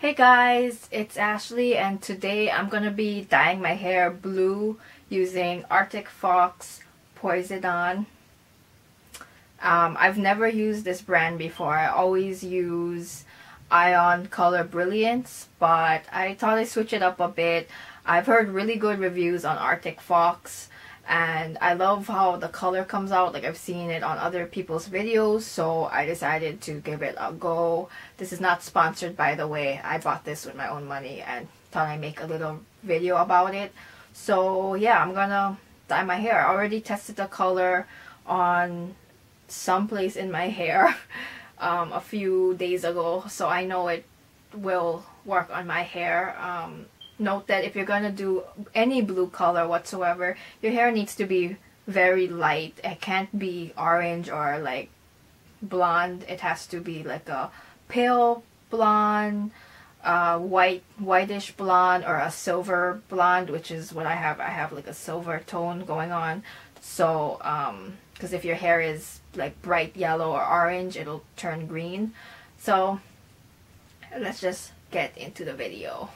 Hey guys, it's Ashley and today I'm gonna be dyeing my hair blue using Arctic Fox Poseidon. Um, I've never used this brand before. I always use Ion Color Brilliance, but I thought I'd switch it up a bit. I've heard really good reviews on Arctic Fox and I love how the color comes out like I've seen it on other people's videos so I decided to give it a go. This is not sponsored by the way. I bought this with my own money and thought I'd make a little video about it. So yeah I'm gonna dye my hair. I already tested the color on some place in my hair um, a few days ago so I know it will work on my hair. Um, note that if you're to do any blue color whatsoever, your hair needs to be very light. It can't be orange or like blonde. It has to be like a pale blonde, uh, white, whitish blonde or a silver blonde, which is what I have. I have like a silver tone going on. So, um, because if your hair is like bright yellow or orange, it'll turn green. So, let's just get into the video.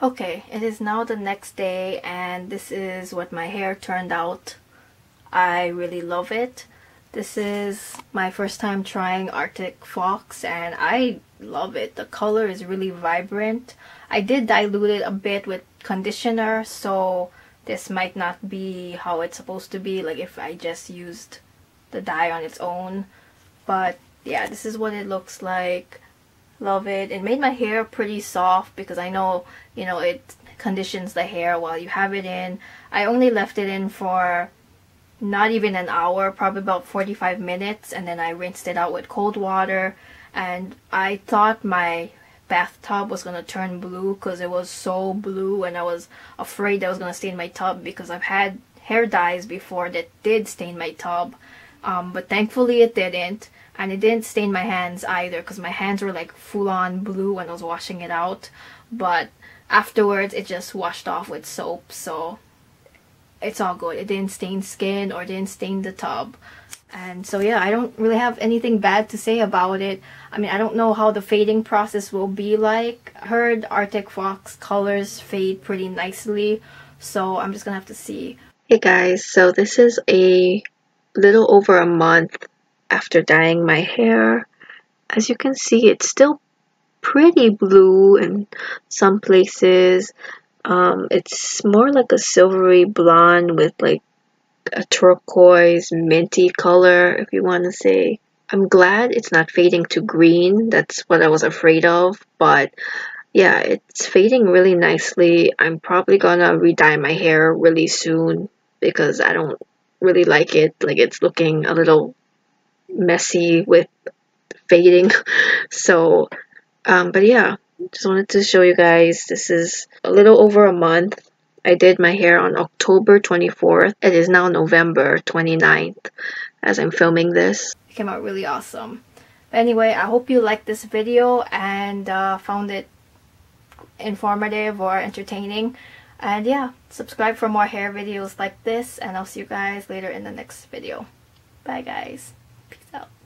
Okay, it is now the next day and this is what my hair turned out. I really love it. This is my first time trying Arctic Fox and I love it. The color is really vibrant. I did dilute it a bit with conditioner so this might not be how it's supposed to be like if I just used the dye on its own. But yeah, this is what it looks like. Love it. It made my hair pretty soft because I know, you know, it conditions the hair while you have it in. I only left it in for not even an hour, probably about 45 minutes, and then I rinsed it out with cold water. And I thought my bathtub was gonna turn blue because it was so blue, and I was afraid that was gonna stain my tub because I've had hair dyes before that did stain my tub, um, but thankfully it didn't and it didn't stain my hands either because my hands were like full on blue when I was washing it out. But afterwards it just washed off with soap so it's all good. It didn't stain skin or didn't stain the tub. And so yeah I don't really have anything bad to say about it. I mean I don't know how the fading process will be like. I heard Arctic Fox colors fade pretty nicely so I'm just gonna have to see. Hey guys. So this is a little over a month after dyeing my hair. As you can see, it's still pretty blue in some places. Um, it's more like a silvery blonde with like a turquoise minty color, if you want to say. I'm glad it's not fading to green. That's what I was afraid of. But yeah, it's fading really nicely. I'm probably gonna re-dye my hair really soon because I don't really like it. Like it's looking a little messy with fading. So, um, but yeah, just wanted to show you guys. This is a little over a month. I did my hair on October 24th. It is now November 29th as I'm filming this. It came out really awesome. But anyway, I hope you liked this video and uh, found it informative or entertaining. And yeah, subscribe for more hair videos like this and I'll see you guys later in the next video. Bye guys.